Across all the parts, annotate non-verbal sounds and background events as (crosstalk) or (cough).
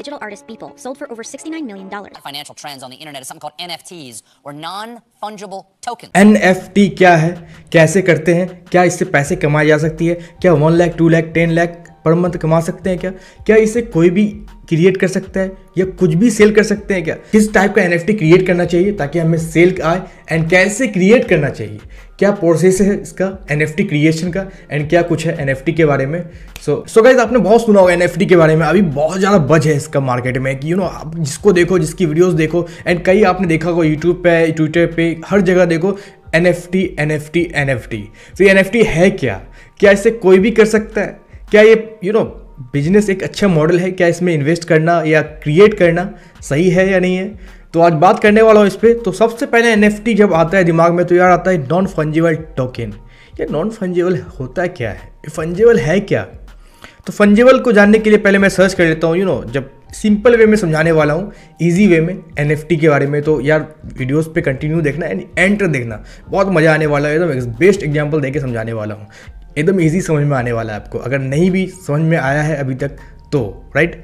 Digital artist Beeple sold for over $69 million. financial trends on the internet is something called NFTs or non-fungible tokens. N क्या है? कैसे करते हैं? क्या इससे पैसे कमाई जा सकती है? क्या one lakh two lakh ten lakh per month कमा सकते हैं क्या? क्या इसे कोई भी क्रिएट कर सकता है? या कुछ भी सेल कर सकते हैं क्या? किस टाइप का एन क्रिएट करना चाहिए ताकि हमें सेल आए? एंड कैसे क्रिएट करना चाहिए? क्या प्रोसेस है इसका? एनएफटी क्रिएशन का? एंड क्या कुछ है एनएफटी के बारे में? सो सो गाइज़ आपने बहुत सुना होगा एनएफटी के बारे में। अभी बहुत ज़्यादा बज है इसका मार्केट में कि यू नो आप जिसको देखो, जिसकी वीडियोस देखो एंड कई आपने देखा होगा यूट्यूब पे ट्विटर पे, हर जगह देखो N F T N F T N F T तो ये एन एफ़ टी है क्या? क्या इसे कोई भी कर सकता है? क्या ये यू नो बिज़नेस एक अच्छा मॉडल है? क्या इसमें इन्वेस्ट करना या क्रिएट करना सही है या नहीं है? तो आज बात करने वाला हूँ इस पर तो सबसे पहले एनएफटी जब आता है, दिमाग में तो यार आता है नॉन फंजिबल टोकन ये नॉन फंजिबल होता है क्या है? फंजिबल है क्या? तो फंजिबल को जानने के लिए पहले मैं सर्च कर लेता हूँ यू नो जब सिंपल वे में समझाने वाला हूँ इजी वे में एनएफटी के बारे में तो यार वीडियोस पे कंटिन्यू देखना एंड एंटर देखना। बहुत मज़ा आने वाला है, एकदम बेस्ट एग्जांपल देके समझाने वाला हूँ। एकदम इजी समझ में आने वाला है आपको। अगर नहीं भी समझ में आया है अभी तक तो राइट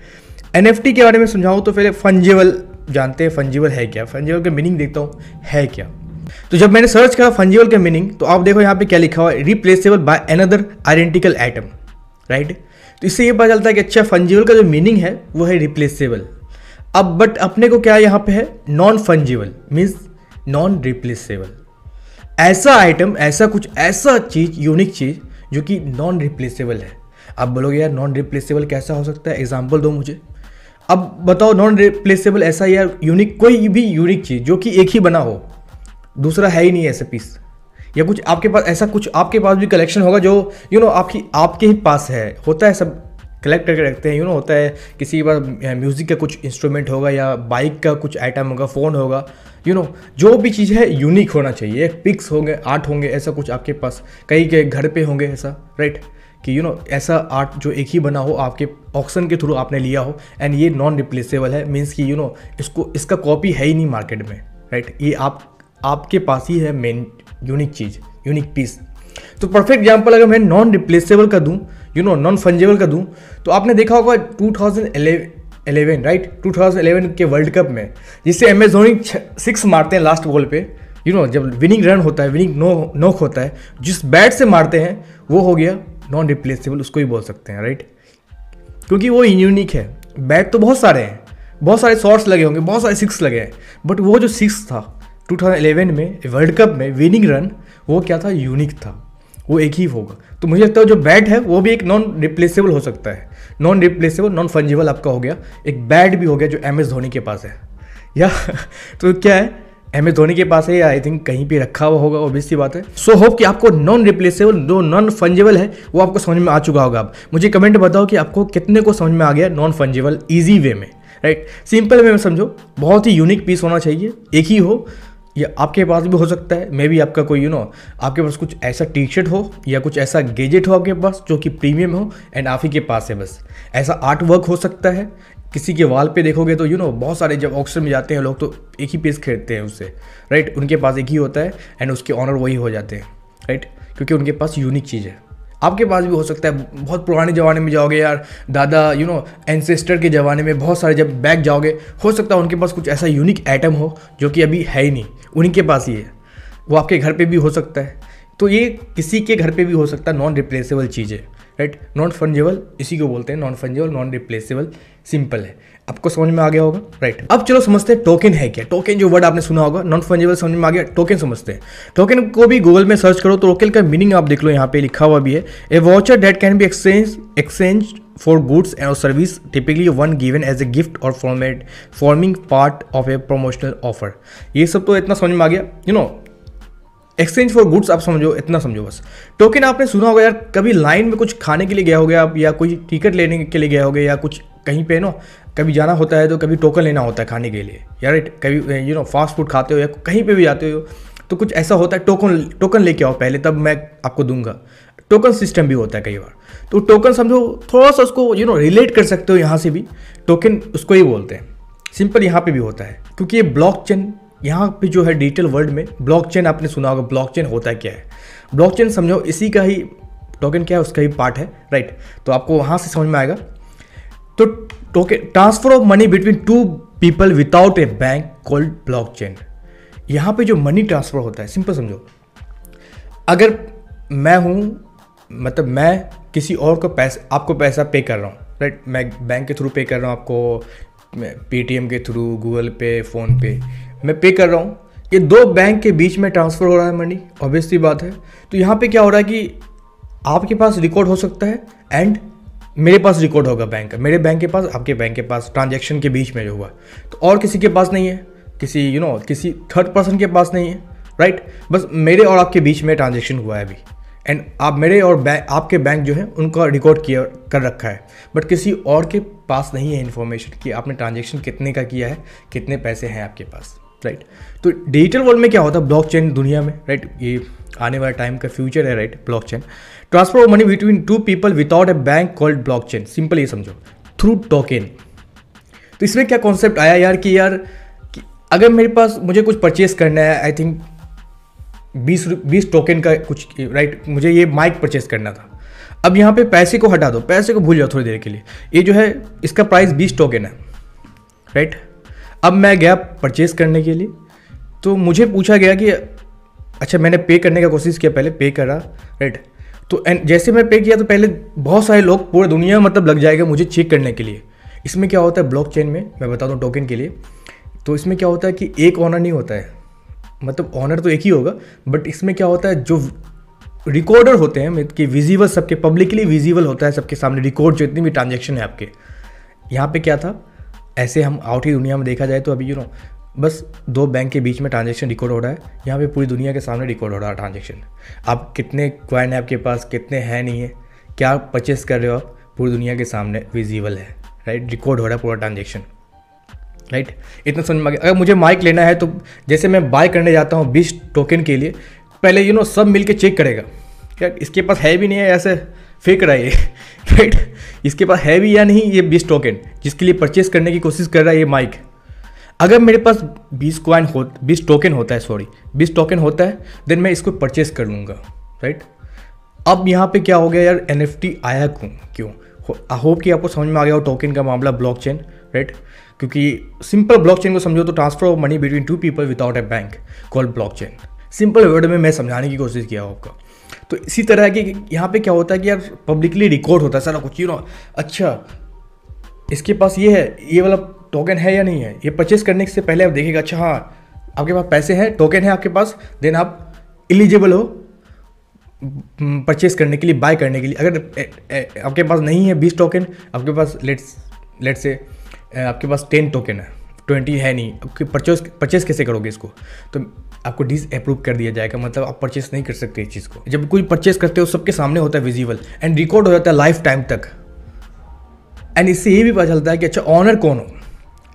एनएफटी के बारे में समझाऊँ तो पहले फंजिबल जानते हैं फंजिबल है क्या? फंजिबल का मीनिंग देखता हूँ, है क्या? तो जब मैंने सर्च करा फंजिबल का मीनिंग तो आप देखो यहाँ पे क्या लिखा हुआ है replaceable by another identical item right तो इससे ये पता चलता है कि अच्छा फंजिबल का जो मीनिंग है, वो है रिप्लेसेबल अब बट अपने को क्या यहाँ पे है? Non fungible means non replaceable ऐसा आइटम ऐसा कुछ, ऐसा चीज़ यूनिक चीज़, जो कि नॉन रिप्लेसेबल है। अब बोलोगे, यार नॉन रिप्लेसेबल कैसा हो सकता है? एग्ज़ाम्पल दो मुझे। अब बताओ नॉन रिप्लेसेबल ऐसा या यूनिक कोई भी यूनिक चीज़ जो कि एक ही बना हो दूसरा है ही नहीं ऐसा पीस या कुछ आपके पास ऐसा कुछ आपके पास भी कलेक्शन होगा जो यू नो आपकी आपके ही पास है। होता है सब कलेक्ट करके रखते हैं यू नो होता है किसी के पास म्यूज़िक का कुछ इंस्ट्रूमेंट होगा या बाइक का कुछ आइटम होगा फ़ोन होगा यू you नो know, जो भी चीज़ है यूनिक होना चाहिए। पिक्स होंगे आर्ट होंगे ऐसा कुछ आपके पास कई के घर पे होंगे ऐसा राइट कि यू you नो know, ऐसा आर्ट जो एक ही बना हो आपके ऑक्शन के थ्रू आपने लिया हो एंड ये नॉन रिप्लेसेबल है मीन्स कि यू नो इसको इसका कॉपी है ही नहीं मार्केट में राइट right? ये आप आपके पास ही है मेन यूनिक चीज़ यूनिक पीस तो परफेक्ट एग्ज़ाम्पल अगर मैं नॉन रिप्लेसेबल का दूँ यू नो नॉन फंजेबल का दूँ तो आपने देखा होगा 2011 राइट 2011 के वर्ल्ड कप में जिससे एम एस धोनी सिक्स मारते हैं लास्ट बॉल पे यू you नो know, जब विनिंग रन होता है विनिंग नो नोक होता है जिस बैट से मारते हैं वो हो गया नॉन रिप्लेसेबल उसको ही बोल सकते हैं राइट क्योंकि वो यूनिक है। बैट तो बहुत सारे हैं। बहुत सारे शॉर्ट्स लगे होंगे, बहुत सारे सिक्स लगे हैं। बट वो जो सिक्स था 2011 में वर्ल्ड कप में विनिंग रन वो क्या था? यूनिक था। वो एक ही होगा। तो मुझे लगता है जो बैट है, वो भी एक नॉन रिप्लेसेबल हो सकता है। नॉन रिप्लेसेबल नॉन फंजिबल आपका हो गया। एक बैट भी हो गया जो एम एस धोनी के पास है। या (laughs) तो क्या है? एम एस धोनी के पास है या आई थिंक कहीं पे रखा हुआ होगा ऑब्वियस सी बात है। सो so, होप कि आपको नॉन रिप्लेसेबल जो नॉन फंजिबल है वो आपको समझ में आ चुका होगा आप मुझे कमेंट बताओ कि आपको कितने को समझ में आ गया नॉन फंजेबल ईजी वे में राइट सिंपल वे में समझो बहुत ही यूनिक पीस होना चाहिए एक ही हो या आपके पास भी हो सकता है मे भी आपका कोई यू you नो know, आपके पास कुछ ऐसा टी शर्ट हो या कुछ ऐसा गेजेट हो आपके पास जो कि प्रीमियम हो एंड आप ही के पास है बस। ऐसा आर्ट वर्क हो सकता है किसी के वाल पे देखोगे तो यू you नो know, बहुत सारे जब ऑक्शन में जाते हैं लोग तो एक ही पीस खरीदते हैं उससे राइट उनके पास एक ही होता है एंड उसके ऑनर वही हो जाते हैं राइट क्योंकि उनके पास यूनिक चीज़ है। आपके पास भी हो सकता है बहुत पुराने ज़माने में जाओगे यार दादा यू नो एनसेस्टर के ज़माने में बहुत सारे जब बैग जाओगे हो सकता है उनके पास कुछ ऐसा यूनिक आइटम हो जो कि अभी है ही नहीं उन्हीं के पास ही है। वो आपके घर पे भी हो सकता है। तो ये किसी के घर पे भी हो सकता है नॉन रिप्लेसेबल चीज़। है राइट नॉन फंजेबल इसी को बोलते हैं non fungible non replaceable simple है। आपको समझ में आ गया होगा? Right right. अब चलो समझते हैं टोकन है क्या? टोकन जो वर्ड आपने सुना होगा नॉन फंजेबल समझ में आ गया टोकन समझते हैं। टोकन को भी गूगल में सर्च करो तो टोकन का मीनिंग आप देख लो, यहाँ पे लिखा हुआ भी है। A voucher that can be exchange exchange for goods and service typically one given as a gift और format forming part of a promotional offer ये सब तो इतना समझ में आ गया। You know exchange for goods आप समझो, इतना समझो बस। टोकन आपने सुना होगा यार, कभी लाइन में कुछ खाने के लिए गया होगा आप, या कोई टिकट लेने के लिए गया होगा, या कुछ कहीं पे नो, कभी जाना होता है तो कभी टोकन लेना होता है खाने के लिए। यार कभी यू नो फास्ट फ़ूड खाते हो या कहीं पे भी जाते हो तो कुछ ऐसा होता है टोकन टोकन लेके आओ पहले, तब मैं आपको दूँगा। टोकन सिस्टम भी होता है कई बार। तो टोकन समझो, थोड़ा सा उसको यू नो रिलेट कर सकते हो यहाँ से भी। टोकन उसको ही बोलते हैं। सिंपल यहाँ पे भी होता है, क्योंकि ये ब्लॉक चेन यहाँ पे जो है डिजिटल वर्ल्ड में ब्लॉक चेन आपने सुना होगा ब्लॉक चेन होता क्या है? ब्लॉक चेन समझो, इसी का ही टोकन क्या है, उसका ही पार्ट है राइट तो आपको वहाँ से समझ में आएगा। तो token transfer of money between two people without a bank called blockchain यहाँ पे जो मनी ट्रांसफ़र होता है सिंपल समझो। अगर मैं हूँ मतलब मैं किसी और को पैसे, आपको पैसा पे कर रहा हूँ राइट मैं बैंक के थ्रू पे कर रहा हूँ आपको पेटीएम के थ्रू गूगल पे फ़ोन पे मैं पे कर रहा हूँ ये दो बैंक के बीच में ट्रांसफ़र हो रहा है मनी ऑब्वियसली बात है। तो यहाँ पे क्या हो रहा है कि आपके पास रिकॉर्ड हो सकता है एंड मेरे पास रिकॉर्ड होगा बैंक का। मेरे बैंक के पास आपके बैंक के पास ट्रांजेक्शन के बीच में जो हुआ। तो और किसी के पास नहीं है किसी यू you नो know, किसी थर्ड पर्सन के पास नहीं है राइट? बस मेरे और आपके बीच में ट्रांजेक्शन हुआ है अभी। एंड आप मेरे और बैंक आपके बैंक जो है उनका रिकॉर्ड किया कर रखा है। बट किसी और के पास नहीं है इन्फॉर्मेशन कि आपने ट्रांजेक्शन कितने का किया है कितने पैसे हैं आपके पास। राइट तो डिजिटल वर्ल्ड में क्या होता है? ब्लॉकचेन दुनिया में राइट ये आने वाला टाइम का फ्यूचर है right blockchain transfer of money between two people without a bank called blockchain simple ये समझो. थ्रू टोकन तो इसमें क्या कॉन्सेप्ट आया यार कि यार कि अगर मेरे पास मुझे कुछ परचेस करना है आई थिंक बीस बीस टोकन का कुछ राइट मुझे ये माइक परचेज करना था। अब यहाँ पे पैसे को हटा दो। पैसे को भूल जाओ थोड़ी देर के लिए। ये जो है, इसका प्राइस बीस टोकन है। राइट अब मैं गया परचेस करने के लिए। तो मुझे पूछा गया कि अच्छा मैंने पे करने का कोशिश किया, पहले पे करा राइट तो जैसे मैं पे किया तो पहले बहुत सारे लोग पूरे दुनिया मतलब लग जाएगा मुझे चेक करने के लिए। इसमें क्या होता है ब्लॉक चेन में, मैं बता दूँ टोकन के लिए। तो इसमें क्या होता है कि एक ऑनर नहीं होता है। मतलब ऑनर तो एक ही होगा बट इसमें क्या होता है, जो रिकॉर्डर होते हैं कि विजिबल सबके पब्लिकली विजिबल होता है सबके सामने रिकॉर्ड जो इतनी भी ट्रांजेक्शन है आपके। यहाँ पे क्या था? ऐसे हम आउट ही दुनिया में देखा जाए तो अभी यू नो बस दो बैंक के बीच में ट्रांजेक्शन रिकॉर्ड हो रहा है। यहाँ पे पूरी दुनिया के सामने रिकॉर्ड हो रहा है ट्रांजेक्शन आप कितने क्वाइन है आपके पास कितने हैं नहीं है, क्या परचेस कर रहे हो आप, पूरी दुनिया के सामने विजिबल है राइट रिकॉर्ड हो रहा है पूरा ट्रांजेक्शन राइट इतना समझ में अगर मुझे माइक लेना है तो जैसे मैं बाय करने जाता हूँ बीस टोकन के लिए, पहले यू नो सब मिल के चेक करेगा। क्या इसके पास है भी नहीं है ऐसे? फेक रहा है राइट (laughs) इसके पास है भी या नहीं, ये बीस टोकन जिसके लिए परचेस करने की कोशिश कर रहा है ये माइक अगर मेरे पास बीस क्वाइन हो बीस टोकन होता है सॉरी बीस टोकन होता है देन मैं इसको परचेस कर लूँगा। राइट अब यहाँ पे क्या हो गया यार एनएफटी आया क्यों? क्यों? आई होप कि आपको समझ में आ गया हो टोकन का मामला ब्लॉक चेन राइट क्योंकि सिंपल ब्लॉक चेन को समझो तो transfer of money between two people without a bank called block chain simple word में मैं समझाने की कोशिश किया आपका। तो इसी तरह की यहाँ पे क्या होता है कि यार पब्लिकली रिकॉर्ड होता है सारा कुछ यू नो अच्छा इसके पास ये है ये वाला टोकन है या नहीं है? ये परचेस करने से पहले आप देखिएगा अच्छा हाँ आपके पास पैसे हैं टोकन है आपके पास देन आप एलिजिबल हो परचेस करने के लिए बाय करने के लिए। अगर ए, ए, आपके पास नहीं है बीस टोकन आपके पास लेट्स लेट्स से आपके पास टेन टोकन है ट्वेंटी है नहीं परचेस परचेस कैसे करोगे इसको? तो आपको डिस अप्रूव कर दिया जाएगा मतलब आप परचेस नहीं कर सकते इस चीज़ को। जब कोई परचेस करते हो सबके सामने होता है विजिबल एंड रिकॉर्ड हो जाता है लाइफ टाइम तक। एंड इससे ये भी पता चलता है कि अच्छा ऑनर कौन हो?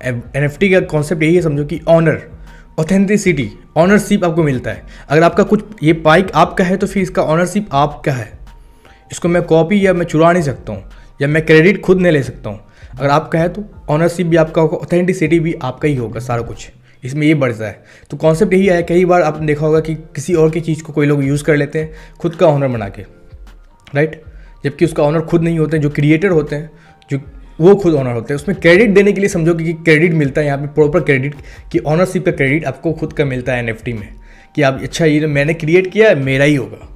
एन एफ़ टी का कॉन्सेप्ट यही है, समझो कि ऑनर ऑथेंटिसिटी ऑनरशिप आपको मिलता है। अगर आपका कुछ, ये बाइक आपका है तो फिर इसका ऑनरशिप आपका है। इसको मैं कॉपी या मैं चुरा नहीं सकता हूँ, या मैं क्रेडिट खुद नहीं ले सकता हूँ। अगर आपका है तो ऑनरशिप भी आपका होगा ऑथेंटिसिटी भी आपका ही होगा, सारा कुछ। इसमें ये बढ़ता है। तो कॉन्सेप्ट यही है, कई बार आपने देखा होगा कि किसी और की चीज़ को कोई लोग यूज़ कर लेते हैं, खुद का ऑनर बना के राइट जबकि उसका ऑनर खुद नहीं होते, जो क्रिएटर होते हैं, जो, वो खुद ऑनर होते हैं। उसमें क्रेडिट देने के लिए समझो कि क्रेडिट मिलता है, यहाँ पे प्रॉपर क्रेडिट कि ऑनरशिप का क्रेडिट आपको खुद का मिलता है एनएफटी में, कि आप अच्छा ये मैंने क्रिएट किया है, मेरा ही होगा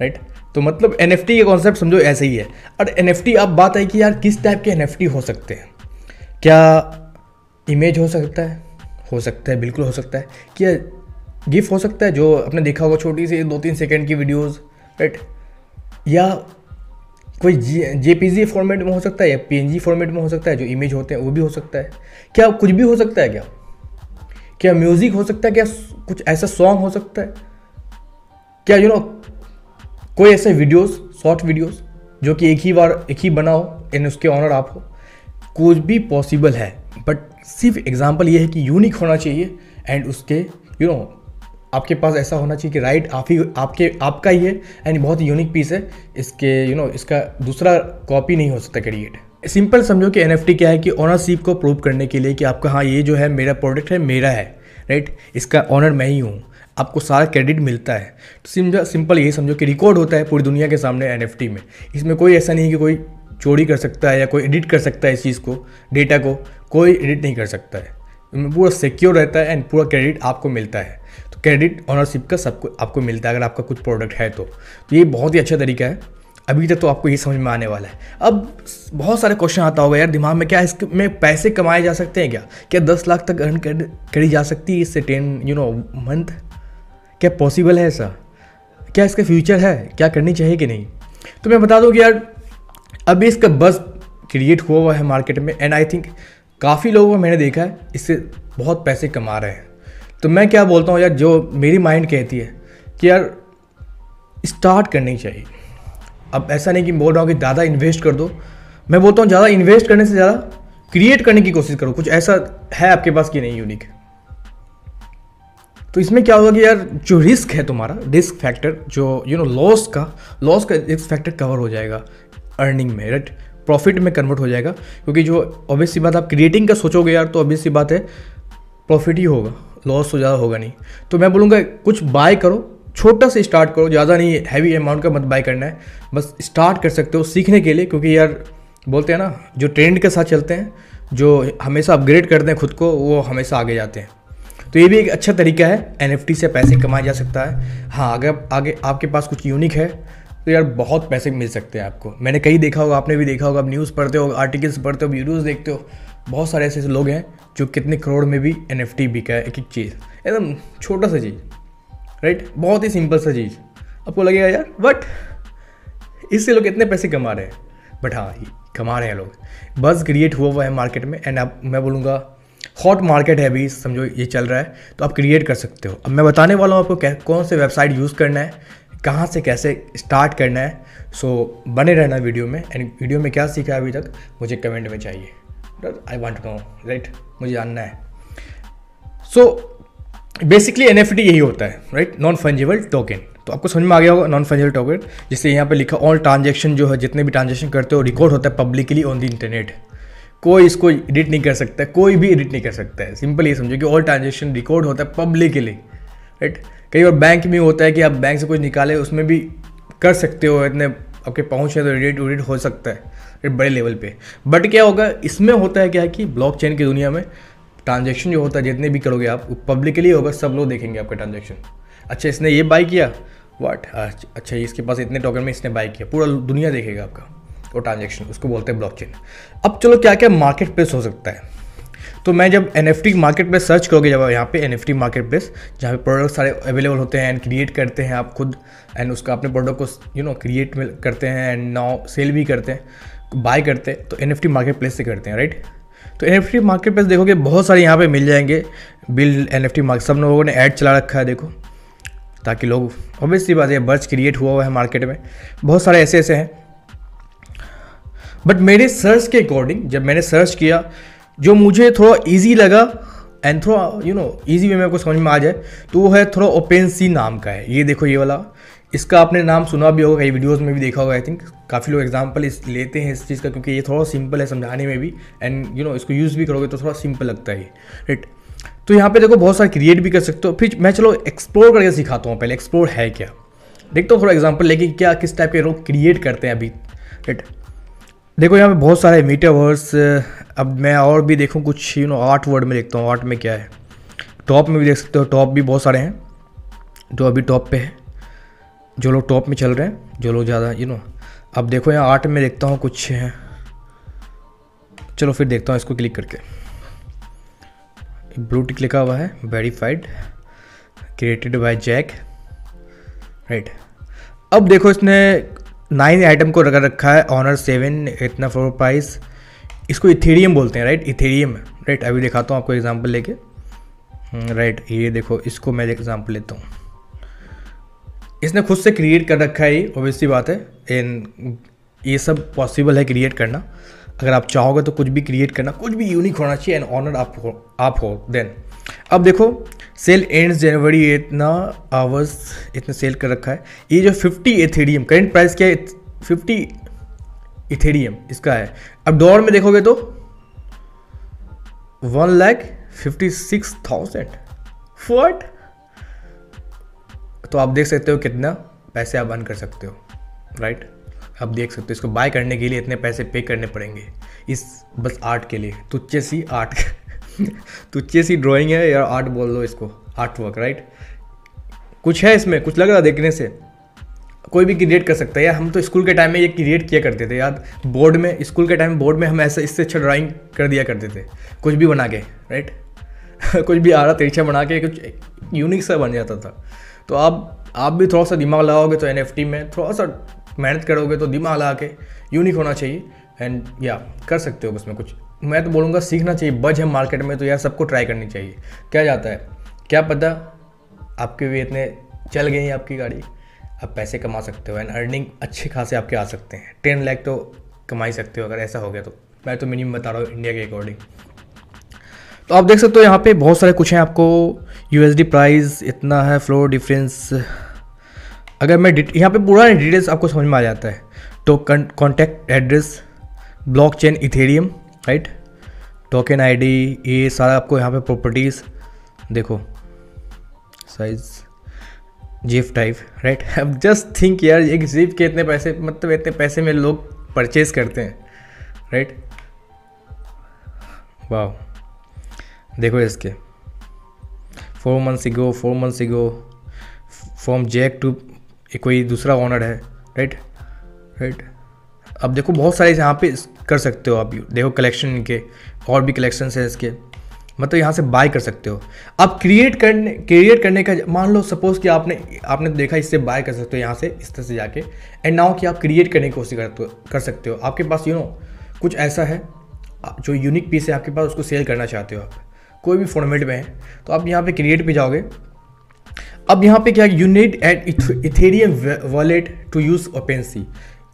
राइट तो मतलब एन एफ़ का कॉन्सेप्ट समझो ऐसे ही है। और एन एफ़ टी अब बात आई कि यार किस टाइप के एन एफ़ टी हो सकते हैं? क्या इमेज हो सकता है? हो सकता है, बिल्कुल हो सकता है। क्या गिफ्ट हो सकता है जो आपने देखा होगा छोटी सी दो तीन सेकेंड की वीडियोज़ राइट या कोई जे फॉर्मेट में हो सकता है या पी एन जी फॉर्मेट में हो सकता है, जो इमेज होते हैं, वो भी हो सकता है। क्या कुछ भी हो सकता है क्या? क्या म्यूज़िक हो सकता है? क्या कुछ ऐसा सॉन्ग हो सकता है? क्या यू नो कोई ऐसे वीडियोस शॉर्ट वीडियोस जो कि एक ही बार, एक ही बनाओ इन उसके ऑनर आप हो? कुछ भी पॉसिबल है बट सिर्फ़ एग्ज़ाम्पल ये है कि यूनिक होना चाहिए एंड उसके यू you नो know, आपके पास ऐसा होना चाहिए कि राइट आप ही आपके आपका ही है एंड बहुत ही यूनिक पीस है। इसके यू you नो know, इसका दूसरा कॉपी नहीं हो सकता क्रिएट सिंपल समझो कि एनएफटी क्या है कि ऑनरशिप को प्रूव करने के लिए कि आपका हाँ ये जो है मेरा प्रोडक्ट है मेरा है राइट इसका ऑनर मैं ही हूँ। आपको सारा क्रेडिट मिलता है। तो सिंपल सिंपल यही समझो कि रिकॉर्ड होता है पूरी दुनिया के सामने एनएफटी में। इसमें कोई ऐसा नहीं है कि कोई चोरी कर सकता है या कोई एडिट कर सकता है इस चीज़ को डेटा को। कोई एडिट नहीं कर सकता है। इसमें पूरा सिक्योर रहता है एंड पूरा क्रेडिट आपको मिलता है। तो क्रेडिट ऑनरशिप का सबको आपको मिलता है अगर आपका कुछ प्रोडक्ट है तो, तो ये बहुत ही अच्छा तरीका है। अभी तक तो आपको ये समझ में आने वाला है। अब बहुत सारे क्वेश्चन आता होगा यार दिमाग में क्या इसके में पैसे कमाए जा सकते हैं क्या? क्या दस लाख तक अर्न करी जा सकती है इससे टेन यू नो मंथ क्या पॉसिबल है ऐसा? क्या इसका फ्यूचर है? क्या करनी चाहिए कि नहीं? तो मैं बता दूँ कि यार अभी इसका बस क्रिएट हुआ हुआ है मार्केट में एंड आई थिंक काफ़ी लोगों को मैंने देखा है, इससे बहुत पैसे कमा रहे हैं। तो मैं क्या बोलता हूँ यार, जो मेरी माइंड कहती है कि यार स्टार्ट करनी चाहिए। अब ऐसा नहीं कि बोल रहा हूँ कि ज़्यादा इन्वेस्ट कर दो। मैं बोलता हूँ ज़्यादा इन्वेस्ट करने से ज़्यादा क्रिएट करने की कोशिश करो। कुछ ऐसा है आपके पास कि नहीं यूनिक तो इसमें क्या होगा कि यार, जो रिस्क है तुम्हारा रिस्क फैक्टर जो यू नो लॉस का लॉस का रिस्क फैक्टर कवर हो जाएगा। अर्निंग में राइट प्रॉफिट में कन्वर्ट हो जाएगा, क्योंकि जो ऑब्वियस सी बात आप क्रिएटिंग का सोचोगे यार तो ऑब्वियस सी बात है प्रॉफिट ही होगा लॉस तो ज़्यादा होगा नहीं। तो मैं बोलूँगा, कुछ बाय करो, छोटा से स्टार्ट करो, ज़्यादा नहीं हैवी अमाउंट का मत बाय करना है, बस स्टार्ट कर सकते हो सीखने के लिए, क्योंकि यार बोलते हैं ना, जो ट्रेंड के साथ चलते हैं, जो हमेशा अपग्रेड करते हैं खुद को, वो हमेशा आगे जाते हैं। तो ये भी एक अच्छा तरीका है एनएफटी से पैसे कमाया जा सकता है। हाँ अगर आगे, आपके पास कुछ यूनिक है तो यार बहुत पैसे मिल सकते हैं आपको। मैंने कहीं देखा होगा, आपने भी देखा होगा आप न्यूज़ पढ़ते हो आर्टिकल्स पढ़ते हो वीडियोज़ देखते हो। बहुत सारे ऐसे ऐसे लोग हैं जो कितने करोड़ में भी एन एफ़ टी बिका है एक एक चीज़। एकदम छोटा सा चीज़ राइट बहुत ही सिंपल सा चीज़। आपको लगेगा, यार बट इससे लोग इतने पैसे कमा रहे हैं। बट हाँ कमा रहे हैं लोग। बस क्रिएट हुआ हुआ है मार्केट में एंड अब मैं बोलूँगा हॉट मार्केट है अभी, समझो ये चल रहा है तो आप क्रिएट कर सकते हो। अब मैं बताने वाला हूँ आपको कौन से वेबसाइट यूज़ करना है कहाँ से कैसे स्टार्ट करना है सो so, बने रहना वीडियो में। एंड वीडियो में क्या सीखा है अभी तक मुझे कमेंट में चाहिए। आई वॉन्ट नो राइट मुझे जानना है। सो बेसिकली एनएफटी यही होता है राइट नॉन फंजेबल टोकन तो आपको समझ में आ गया होगा नॉन फंजेबल टोकन जिससे यहाँ पे लिखा ऑल ट्रांजेक्शन जो है जितने भी ट्रांजेक्शन करते हो रिकॉर्ड होता है पब्लिकली ऑन द इंटरनेट कोई इसको एडिट नहीं कर सकता कोई भी एडिट नहीं कर सकता है। सिंपल ये समझो कि ऑल ट्रांजेक्शन रिकॉर्ड होता है पब्लिकली राइट कई बार बैंक में होता है कि आप बैंक से कुछ निकाले, उसमें भी कर सकते हो, इतने आपके पहुँच है तो एडिट उडिट हो सकता है बड़े लेवल पे। बट क्या होगा, इसमें होता है क्या कि ब्लॉकचेन की दुनिया में ट्रांजेक्शन जो होता है, जितने भी करोगे आप पब्लिकली होगा, सब लोग देखेंगे आपका ट्रांजेक्शन अच्छा इसने ये बाई किया? वाट अच्छा इसके पास इतने टोकन में इसने बाई किया, पूरा दुनिया देखेगा आपका, वो ट्रांजेक्शन उसको बोलते हैं ब्लॉकचेन अब चलो क्या क्या मार्केट प्लेस हो सकता है। तो मैं जब N F T market place search करोगे, जब यहाँ पे N F T market place जहाँ पे प्रोडक्ट सारे अवेलेबल होते हैं एंड क्रिएट करते हैं आप खुद एंड उसका अपने प्रोडक्ट को यू नो क्रिएट करते हैं एंड नाउ सेल भी करते हैं बाय करते हैं तो N F T market place से करते हैं राइट तो N F T market place देखोगे, बहुत सारे यहाँ पे मिल जाएँगे बिल एन एफ़ टी मार्केट सब लोगों ने ऐड चला रखा है, देखो, ताकि लोग ऑब्वियसली बात है बर्च क्रिएट हुआ हुआ है मार्केट में, बहुत सारे ऐसे ऐसे हैं। बट मेरे सर्च के अकॉर्डिंग जब मैंने सर्च किया जो मुझे थोड़ा ईजी लगा एंड थोड़ा यू नो ईजी वे में को समझ में आ जाए तो वो है थोड़ा ओपन सी नाम का है। ये देखो ये वाला। इसका आपने नाम सुना भी होगा, कई वीडियोस में भी देखा होगा आई थिंक काफ़ी लोग एग्जांपल इस लेते हैं इस चीज़ का, क्योंकि ये थोड़ा सिंपल है समझाने में भी। एंड यू नो इसको यूज़ भी करोगे तो थोड़ा सिंपल लगता है राइट तो यहाँ पे देखो बहुत सारे क्रिएट भी कर सकते हो। फिर मैं चलो एक्सप्लोर करके सिखाता हूँ पहले एक्सप्लोर है क्या? देखता हूँ थोड़ा एग्ज़ाम्पल लेके क्या, किस टाइप के लोग क्रिएट करते हैं अभी। राइट देखो यहाँ पे बहुत सारे मीटावर्स अब मैं और भी देखूँ कुछ यू नो आर्ट वर्ड में देखता हूँ आर्ट में क्या है। टॉप में भी देख सकते हो टॉप भी बहुत सारे हैं, जो अभी टॉप पे है, जो लोग टॉप में चल रहे हैं, जो लोग ज़्यादा यू नो अब देखो यहाँ आर्ट में देखता हूँ कुछ है। चलो फिर देखता हूँ इसको क्लिक करके। ब्लू टिक लिखा हुआ है verified created by Jack right अब देखो इसने नाइन आइटम को रखा रखा है ऑनर सेवन इतना फ्लोर प्राइस इसको इथेरियम बोलते हैं राइट इथेरियम राइट अभी दिखाता हूँ आपको एग्जांपल लेके। राइट हम्म, ये देखो इसको मैं एग्जांपल लेता हूँ। इसने खुद से क्रिएट कर रखा है ये ओबियसली बात है। इन ये सब पॉसिबल है क्रिएट करना। अगर आप चाहोगे तो कुछ भी क्रिएट करना कुछ भी यूनिक होना चाहिए एंड ऑनर आप हो आप हो देन अब देखो सेल एंड्स जनवरी इतना आवर्स इतना सेल कर रखा है। ये जो 50 एथेरियम करेंट प्राइस क्या है? 50 इथेरियम इसका है। अब डॉलर में देखोगे तो one lakh fifty six thousand fought तो आप देख सकते हो कितना पैसे आप अर्न कर सकते हो राइट आप देख सकते हो, इसको बाय करने के लिए इतने पैसे पे करने पड़ेंगे। इस, बस आर्ट के लिए, तुच्छे सी आर्ट तुच्छे सी ड्राइंग है या आर्ट बोल दो इसको आर्ट वर्क राइट कुछ है इसमें, कुछ लग रहा देखने से। कोई भी क्रिएट कर सकता है। यार, हम तो स्कूल के टाइम में ये क्रिएट किया करते थे, यार। बोर्ड में स्कूल के टाइम बोर्ड में हम ऐसे, इससे अच्छा ड्राइंग कर दिया करते थे। कुछ भी बना के राइट (laughs) कुछ भी आ रहा तिरछा बना के, कुछ यूनिक सा बन जाता था। तो आप आप भी थोड़ा सा दिमाग लगाओगे तो एनएफटी में, थोड़ा सा मेहनत करोगे तो दिमाग लगा के यूनिक होना चाहिए। एंड या कर सकते हो उसमें कुछ। मैं तो बोलूँगा सीखना चाहिए, बज है मार्केट में तो यार सबको ट्राई करनी चाहिए। क्या जाता है? क्या पता आपके भी इतने चल गई आपकी गाड़ी। आप पैसे कमा सकते हो एंड अर्निंग अच्छे खासे आपके आ सकते हैं। टेन लैख तो कमा ही सकते हो अगर ऐसा हो गया तो। मैं तो मिनिमम बता रहा हूँ इंडिया के अकॉर्डिंग तो आप देख सकते हो यहाँ पे बहुत सारे कुछ हैं आपको। यूएसडी प्राइस इतना है फ्लोर डिफरेंस अगर मैं यहाँ पे पूरा डिटेल्स आपको समझ में आ जाता है। तो contact address block chain Ethereum right? Token ID ये सारा आपको यहाँ पे प्रॉपर्टीज़ देखो साइज़ जीफ टाइप राइट अब जस्ट थिंक यार, एक जीप के इतने पैसे मतलब इतने पैसे में लोग परचेज करते हैं राइट वाह देखो इसके। Four months go four months go from Jack to कोई दूसरा ऑनर है राइट राइट अब देखो बहुत सारे यहाँ पे कर सकते हो आप। देखो कलेक्शन के और भी कलेक्शन है इसके। मतलब यहाँ से बाय कर सकते हो। आप क्रिएट करने क्रिएट करने का मान लो सपोज़ कि आपने आपने देखा इससे बाय कर सकते हो यहाँ से इस तरह से जाके। एंड नाउ कि आप क्रिएट करने की कोशिश कर, कर सकते हो। आपके पास यू नो कुछ ऐसा है जो यूनिक पीस है आपके पास उसको सेल करना चाहते हो आप। कोई भी फॉर्मेट में है तो आप यहाँ पे क्रिएट पे जाओगे। अब यहाँ पे क्या you need at Ethereum wallet to use OpenSea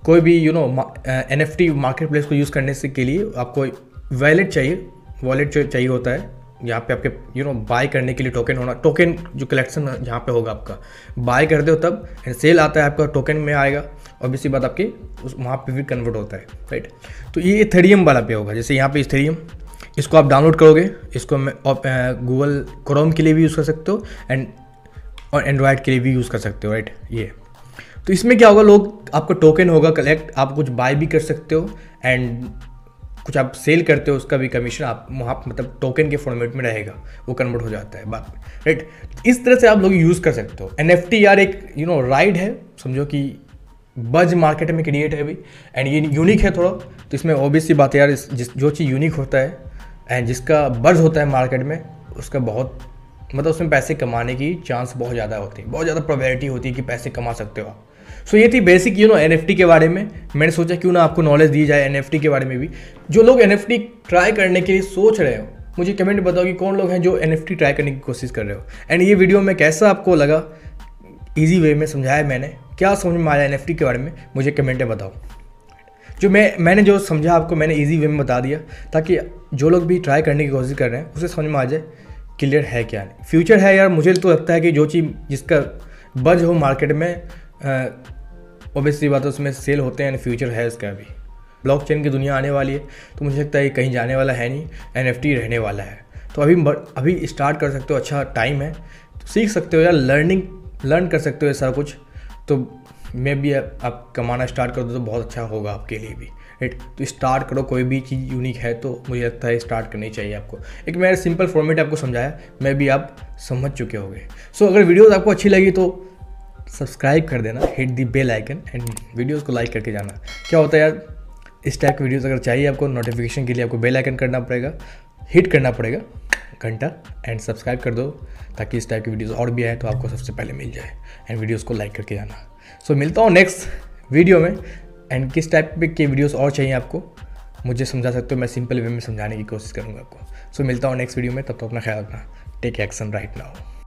कोई भी you know N F T market place को यूज़ करने से के लिए आपको वैलेट चाहिए। वॉलेट चाहिए होता है, यहाँ पे आपके यू नो बाय करने के लिए टोकन होना टोकन जो कलेक्शन जहाँ पे होगा आपका। बाय करते हो तब एंड सेल आता है आपका टोकन में आएगा। और इसी बात आपके, उस, वहाँ पे भी कन्वर्ट होता है राइट तो ये इथेरियम वाला पे होगा, जैसे यहाँ पे इथेरियम इसको आप डाउनलोड करोगे, इसको गूगल क्रोम के लिए भी यूज़ कर सकते हो एंड और एंड्रॉयड के लिए भी यूज़ कर सकते हो राइट ये। तो इसमें क्या होगा, लोग, आपका टोकन होगा कलेक्ट आप कुछ बाय भी कर सकते हो एंड कुछ आप सेल करते हो, उसका भी कमीशन आप, वहाँ मतलब टोकन के फॉर्मेट में रहेगा, वो कन्वर्ट हो जाता है, बात। राइट इस तरह से आप लोग यूज़ कर सकते हो। एन यार एक यू नो राइड है, समझो कि बज मार्केट में क्रिएट है अभी एंड ये यूनिक है थोड़ा तो इसमें ओबियसली बात है यार जिस, जो चीज़ यूनिक होता है एंड जिसका बर्ज होता है मार्केट में, उसका बहुत मतलब उसमें पैसे कमाने की चांस बहुत ज़्यादा होती है, बहुत ज़्यादा प्रोबेबिलिटी होती है कि पैसे कमा सकते हो आप। सो ये थी बेसिक यू नो एनएफटी के बारे में। मैंने सोचा क्यों ना आपको नॉलेज दी जाए एनएफटी के बारे में भी। जो लोग एनएफटी ट्राई करने के लिए सोच रहे हो, मुझे कमेंट बताओ कि कौन लोग हैं जो एनएफटी ट्राई करने की कोशिश कर रहे हो। एंड ये वीडियो में कैसा आपको लगा? ईजी वे में समझाया मैंने। क्या समझ में आया एनएफटी के बारे में? मुझे कमेंट बताओ। जो मैं, मैंने जो समझा आपको, मैंने इजी वे में बता दिया, ताकि जो लोग भी ट्राई करने की कोशिश कर रहे हैं, उसे समझ में आ जाए क्लियर है क्या? नहीं फ्यूचर है यार, मुझे तो लगता है कि जो चीज़ जिसका बज हो मार्केट में ओबियसली बात है उसमें सेल होते हैं एंड फ्यूचर है इसका भी। ब्लॉक चेन की दुनिया आने वाली है तो मुझे लगता है कहीं जाने वाला है नहीं एनएफटी रहने वाला है। तो अभी अभी स्टार्ट कर सकते हो अच्छा टाइम है। तो सीख सकते हो या लर्निंग लर्न कर सकते हो ये सारा कुछ। तो मे भी आप कमाना स्टार्ट कर दो तो बहुत अच्छा होगा आपके लिए भी। राइट तो स्टार्ट करो कोई भी चीज़ यूनिक है तो मुझे लगता है स्टार्ट करनी चाहिए आपको। एक मैंने सिंपल फॉर्मेट आपको समझाया मैं भी आप समझ चुके होंगे। सो so, अगर वीडियोज़ आपको अच्छी लगी तो सब्सक्राइब कर देना hit the bell icon and videos को लाइक करके जाना। क्या होता है यार इस टाइप की वीडियोस अगर चाहिए आपको नोटिफिकेशन के लिए आपको बेल आइकन करना पड़ेगा हिट करना पड़ेगा घंटा एंड सब्सक्राइब कर दो ताकि इस टाइप की वीडियोस और भी आए तो आपको सबसे पहले मिल जाए एंड वीडियोस को लाइक करके जाना। सो so, मिलता हूँ नेक्स्ट वीडियो में एंड किस टाइप के वीडियोस और चाहिए आपको मुझे समझा सकते हो मैं सिंपल वे में समझाने की कोशिश करूँगा आपको। सो so, मिलता हूँ नेक्स्ट वीडियो में तब तो अपना ख्याल रखना। Take action right now